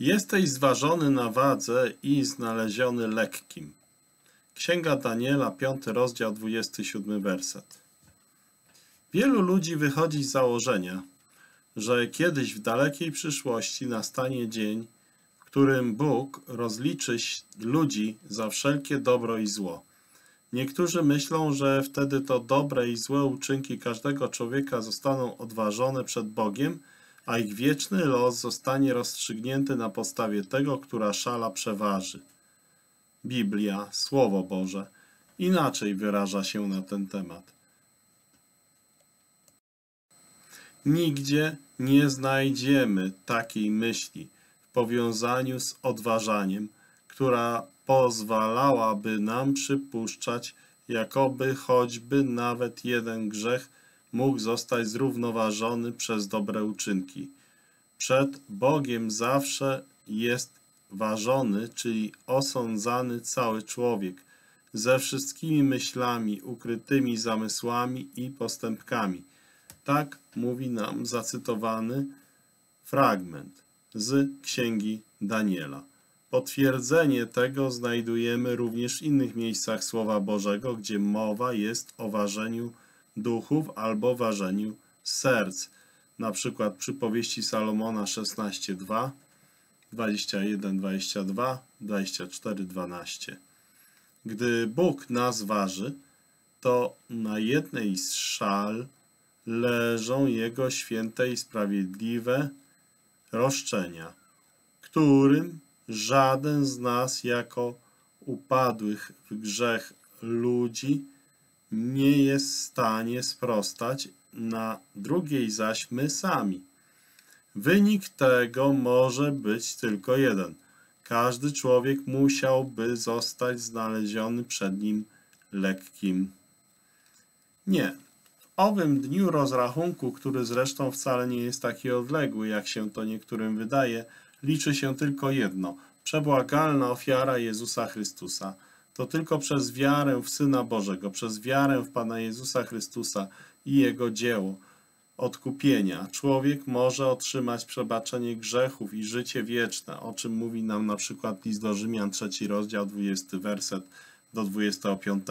Jesteś zważony na wadze i znaleziony lekkim. Księga Daniela, 5 rozdział, 27 werset. Wielu ludzi wychodzi z założenia, że kiedyś w dalekiej przyszłości nastanie dzień, w którym Bóg rozliczy ludzi za wszelkie dobro i zło. Niektórzy myślą, że wtedy to dobre i złe uczynki każdego człowieka zostaną odważone przed Bogiem, a ich wieczny los zostanie rozstrzygnięty na podstawie tego, która szala przeważy. Biblia, Słowo Boże, inaczej wyraża się na ten temat. Nigdzie nie znajdziemy takiej myśli w powiązaniu z odważaniem, która pozwalałaby nam przypuszczać, jakoby choćby nawet jeden grzech mógł zostać zrównoważony przez dobre uczynki. Przed Bogiem zawsze jest ważony, czyli osądzany cały człowiek, ze wszystkimi myślami, ukrytymi zamysłami i postępkami. Tak mówi nam zacytowany fragment z Księgi Daniela. Potwierdzenie tego znajdujemy również w innych miejscach Słowa Bożego, gdzie mowa jest o ważeniu duchów albo ważeniu serc. Na przykład przy powieści Salomona 16:2, 21:22, 24:12. Gdy Bóg nas waży, to na jednej z szal leżą Jego święte i sprawiedliwe roszczenia, którym żaden z nas jako upadłych w grzech ludzi nie jest w stanie sprostać, na drugiej zaś my sami. Wynik tego może być tylko jeden. Każdy człowiek musiałby zostać znaleziony przed nim lekkim. Nie. W owym dniu rozrachunku, który zresztą wcale nie jest taki odległy, jak się to niektórym wydaje, liczy się tylko jedno – przebłagalna ofiara Jezusa Chrystusa. To tylko przez wiarę w Syna Bożego, przez wiarę w Pana Jezusa Chrystusa i Jego dzieło odkupienia człowiek może otrzymać przebaczenie grzechów i życie wieczne, o czym mówi nam na przykład list do Rzymian, trzeci rozdział, 20 werset do 25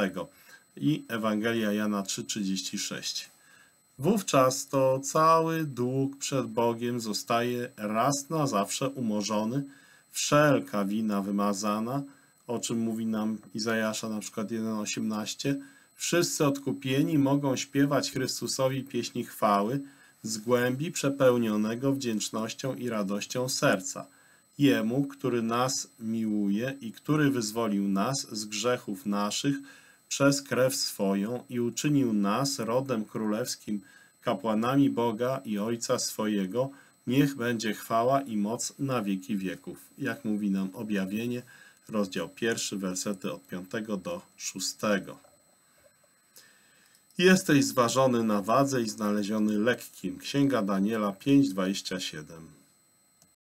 i Ewangelia Jana 3,36. Wówczas to cały dług przed Bogiem zostaje raz na zawsze umorzony, wszelka wina wymazana, o czym mówi nam Izajasza na przykład 1,18. Wszyscy odkupieni mogą śpiewać Chrystusowi pieśni chwały z głębi przepełnionego wdzięcznością i radością serca. Jemu, który nas miłuje i który wyzwolił nas z grzechów naszych przez krew swoją i uczynił nas rodem królewskim, kapłanami Boga i Ojca swojego, niech będzie chwała i moc na wieki wieków. Jak mówi nam objawienie, rozdział pierwszy, wersety od 5 do 6. Jesteś zważony na wadze i znaleziony lekkim. Księga Daniela 5:27.